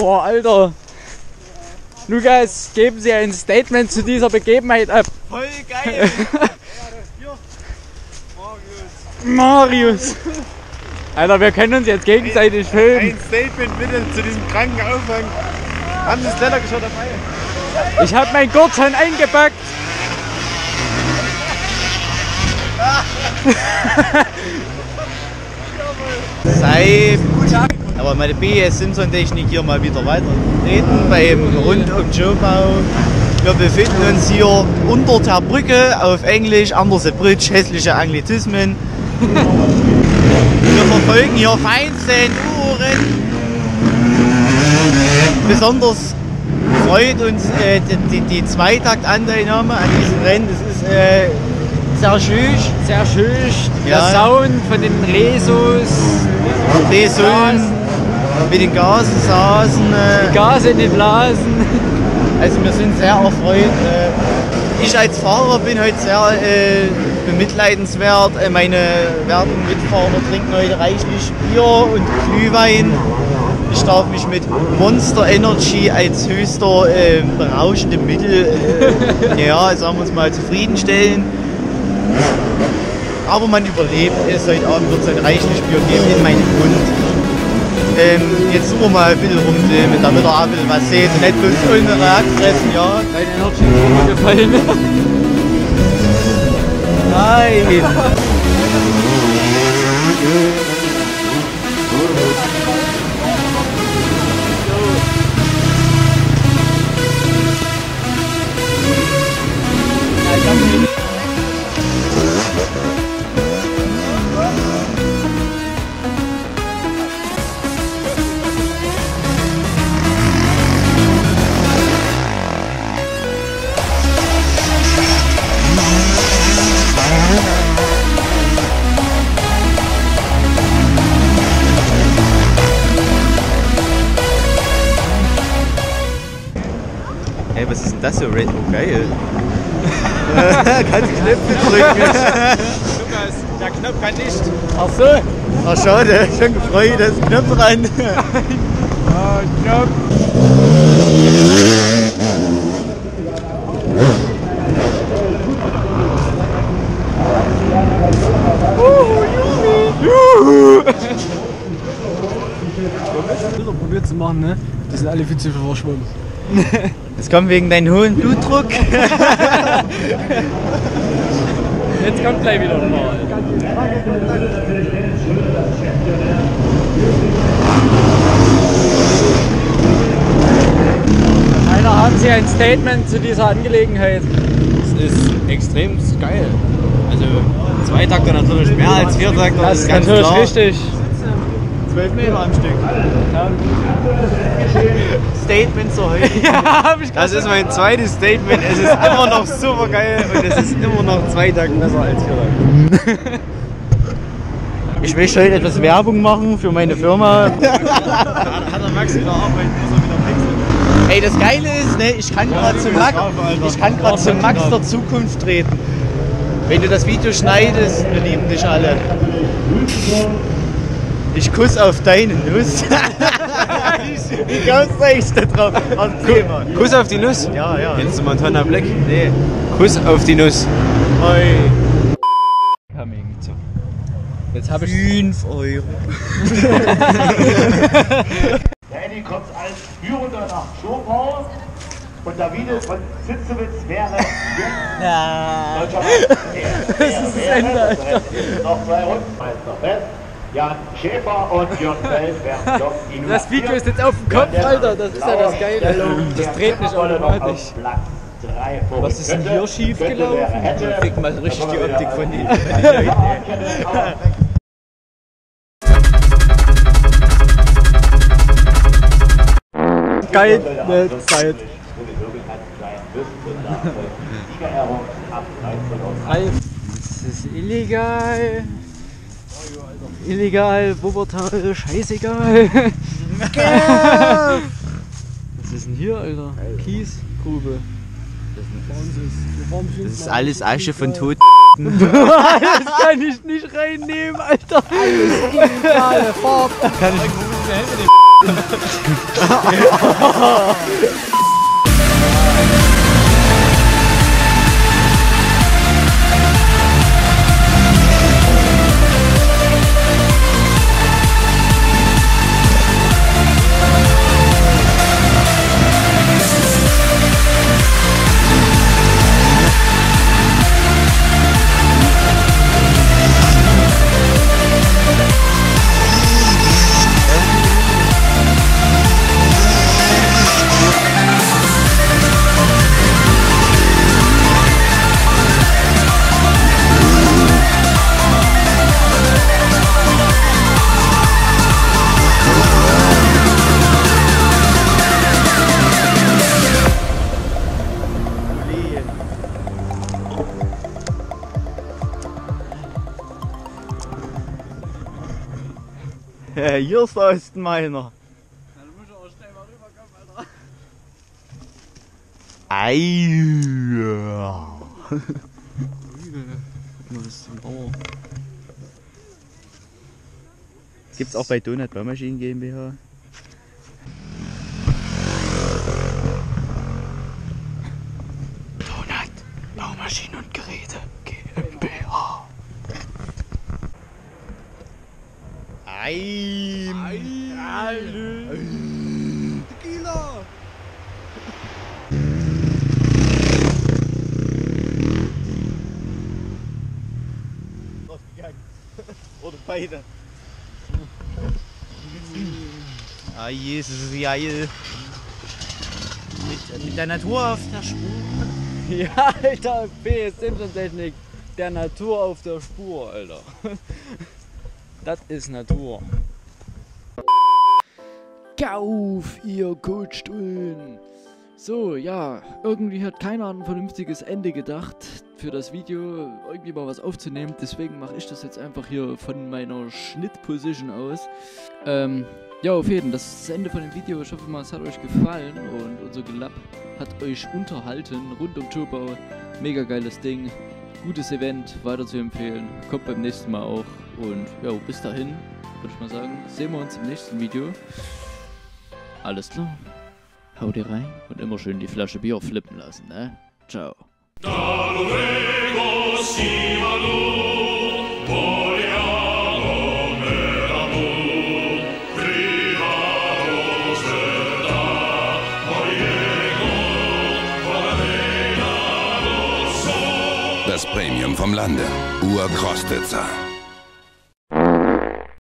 Oh, Alter. Lukas, geben Sie ein Statement zu dieser Begebenheit ab. Voll geil! Marius. Alter, wir können uns jetzt gegenseitig filmen. Ein Statement bitte zu diesem kranken Aufwand. Haben Sie das Klettergeschirr dabei? Ich habe mein Gurt schon eingepackt. Sei. Aber meine BS Simpson Technik hier mal wieder weitertreten beim Rundum-Showbau. Wir befinden uns hier unter der Brücke auf Englisch, Anderse Bridge, hässliche Anglizismen. Wir verfolgen hier feinsten Uhren. Besonders freut uns äh, die, die, Zweitaktanteilnahme an diesem Rennen. Das ist äh, sehr schön. Sehr schön. Der Ja. Sound von den Resos, Lesun mit den Gasen saßen. Äh, Gase in den Blasen. Also wir sind sehr erfreut. Äh, Ich als Fahrer bin heute sehr äh, bemitleidenswert. Äh, Meine werten Mitfahrer trinken heute reichlich Bier und Glühwein. Ich darf mich mit Monster Energy als höchster äh, berauschendem Mittel, äh, ja, sagen wir uns mal, zufriedenstellen. Aber man überlebt es. Heute Abend wird es ein reichlich Bier geben in meinem Mund. Ähm, jetzt suchen wir mal ein bisschen rumfilmen, damit ihr auch ein bisschen was seht und nicht bloß unsere Hack fressen, ja? Dein Energy ist gefallen. Nein! Was ist denn das so Red Bull? Geil. Kannst du Knöpfe drücken? Lukas, der Knopf kann nicht. Ach so. Ach schade, schon gefreut, da ist ein Knopf dran. Oh, Knopf. Bilder probiert zu machen, ne? Die sind alle viel zu viel verschwommen. Das kommt wegen deinem hohen Blutdruck. Jetzt kommt gleich wieder normal. Alter, haben Sie ein Statement zu dieser Angelegenheit? Das ist extrem geil. Also Zweitakter natürlich mehr als Viertakter. Das ist ganz natürlich klar. richtig. 12 Meter am Stück. Statement zur heute. Ja, Das ist mein zweites Statement. Es ist immer noch super geil und es ist immer noch Zweitakt besser als Viertakt. Ich möchte heute etwas Werbung machen für meine Firma. Hat der Max in der Arbeit, muss er wieder pixeln. Ey, das Geile ist, ne, ich kann gerade zum Max, ich kann gerade zum Max der Zukunft treten. Wenn du das Video schneidest, wir lieben dich alle. Ich kuss auf deine Nuss. Wie kommst du eigentlich da drauf? Mal. Kuss auf die Nuss. Ja, ja. Kennst du Montana Black? Nee. Kuss auf die Nuss. Oi. Coming. So. Jetzt habe ich 5 Euro. Eddie kommt als Führender nach Schopau und Davide von Zitzewitz wäre Meister. Das ist das Ende, Alter. Noch zwei Rundenmeister fest. Jan Schäfer und Jörn Feld werden die Nummer Das Video ist jetzt auf dem Kopf, Alter. Das ist ja das Geile. Das dreht nicht automatisch. Was ist denn hier schief gelaufen? hätte. Fick mal richtig die Optik von den. Aber Geil. Ne, Zeit. Ralf, das ist illegal. Illegal, Wuppertal, scheißegal. Was ist denn hier, Alter? Kiesgrube. Das ist alles Asche von Tod. Das kann ich nicht reinnehmen, Alter. Kann ich hier ist der Ostenmeiner. Ei. Gibt's auch bei Donut Baumaschinen GmbH? Donut Baumaschinen und Geräte GmbH. Ei. Beide. Ah, Jesus, geil. Mit, mit der Natur auf der Spur. Ja, Alter, B, Simpson-Technik. Der Natur auf der Spur, Alter. Das ist Natur. Kauf, ihr Kotstullen! So, ja, irgendwie hat keiner an ein vernünftiges Ende gedacht für das Video, irgendwie mal was aufzunehmen. Deswegen mache ich das jetzt einfach hier von meiner Schnittposition aus. Ähm, ja, auf jeden Fall, das ist das Ende von dem Video. Ich hoffe mal, es hat euch gefallen und unser Gelapp hat euch unterhalten rund um Turbau. Mega geiles Ding. Gutes Event, weiter zu empfehlen. Kommt beim nächsten Mal auch. Und ja, bis dahin, würde ich mal sagen, sehen wir uns im nächsten Video. Alles klar. Hau dir rein und immer schön die Flasche Bier flippen lassen, ne? Ciao. Das Premium vom Lande. Urkostitzer.